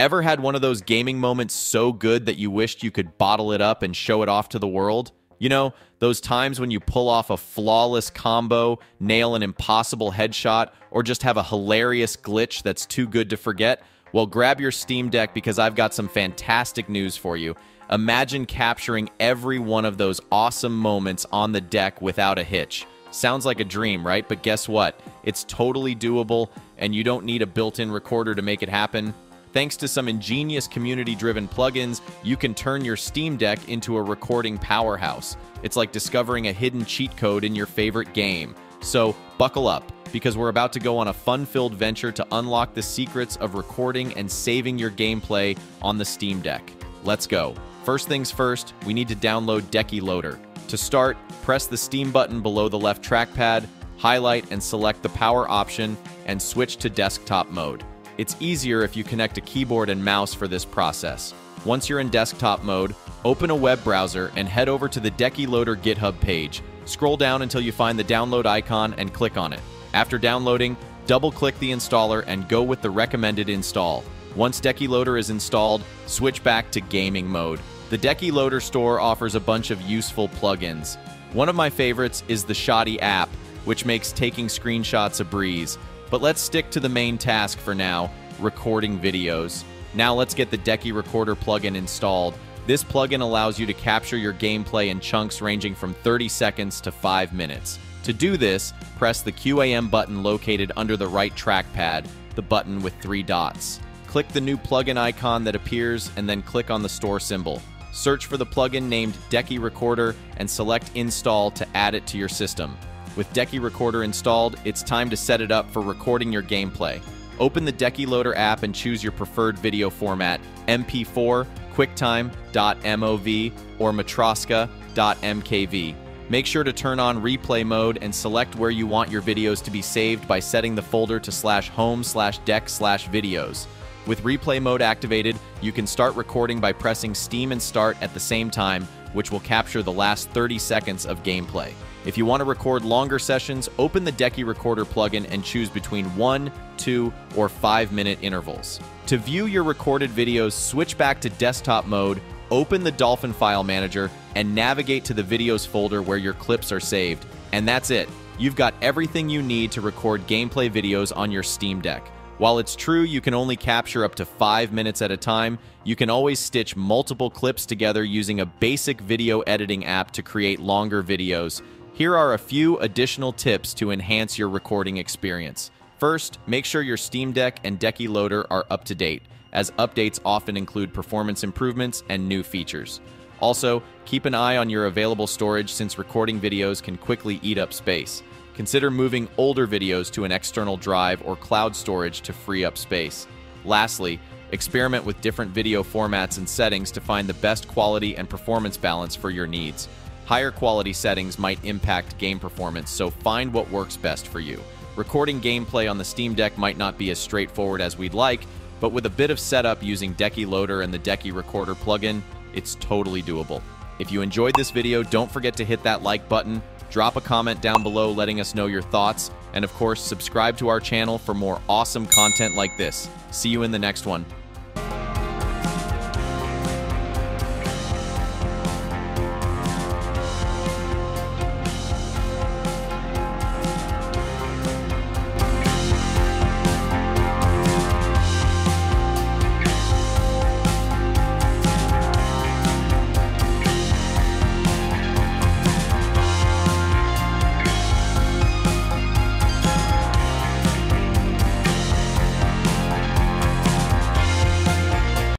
Ever had one of those gaming moments so good that you wished you could bottle it up and show it off to the world? You know, those times when you pull off a flawless combo, nail an impossible headshot, or just have a hilarious glitch that's too good to forget? Well, grab your Steam Deck because I've got some fantastic news for you. Imagine capturing every one of those awesome moments on the deck without a hitch. Sounds like a dream, right? But guess what? It's totally doable, and you don't need a built in recorder to make it happen. Thanks to some ingenious community driven plugins, you can turn your Steam Deck into a recording powerhouse. It's like discovering a hidden cheat code in your favorite game. So, buckle up, because we're about to go on a fun filled venture to unlock the secrets of recording and saving your gameplay on the Steam Deck. Let's go. First things first, we need to download Decky Loader. To start, press the Steam button below the left trackpad, highlight and select the power option, and switch to desktop mode. It's easier if you connect a keyboard and mouse for this process. Once you're in desktop mode, open a web browser and head over to the Decky Loader GitHub page. Scroll down until you find the download icon and click on it. After downloading, double click the installer and go with the recommended install. Once Decky Loader is installed, switch back to gaming mode. The Decky Loader store offers a bunch of useful plugins. One of my favorites is the Shotty app, which makes taking screenshots a breeze. But let's stick to the main task for now, recording videos. Now let's get the Decky Recorder plugin installed. This plugin allows you to capture your gameplay in chunks ranging from 30 seconds to 5 minutes. To do this, press the QAM button located under the right trackpad, the button with three dots. Click the new plugin icon that appears and then click on the store symbol. Search for the plugin named Decky Recorder and select Install to add it to your system. With Decky Recorder installed, it's time to set it up for recording your gameplay. Open the Decky Loader app and choose your preferred video format MP4, QuickTime, .mov, or Matroska.mkv. Make sure to turn on replay mode and select where you want your videos to be saved by setting the folder to slash home slash deck slash videos. With replay mode activated, you can start recording by pressing Steam and Start at the same time, which will capture the last 30 seconds of gameplay. If you want to record longer sessions, open the Decky Recorder plugin and choose between 1, 2, or 5 minute intervals. To view your recorded videos, switch back to desktop mode, open the Dolphin File Manager, and navigate to the videos folder where your clips are saved. And that's it. You've got everything you need to record gameplay videos on your Steam Deck. While it's true you can only capture up to 5 minutes at a time, you can always stitch multiple clips together using a basic video editing app to create longer videos. Here are a few additional tips to enhance your recording experience. First, make sure your Steam Deck and Decky Loader are up to date, as updates often include performance improvements and new features. Also, keep an eye on your available storage since recording videos can quickly eat up space. Consider moving older videos to an external drive or cloud storage to free up space. Lastly, experiment with different video formats and settings to find the best quality and performance balance for your needs. Higher quality settings might impact game performance, so find what works best for you. Recording gameplay on the Steam Deck might not be as straightforward as we'd like, but with a bit of setup using Decky Loader and the Decky Recorder plugin, it's totally doable. If you enjoyed this video, don't forget to hit that like button, drop a comment down below letting us know your thoughts, and of course, subscribe to our channel for more awesome content like this. See you in the next one.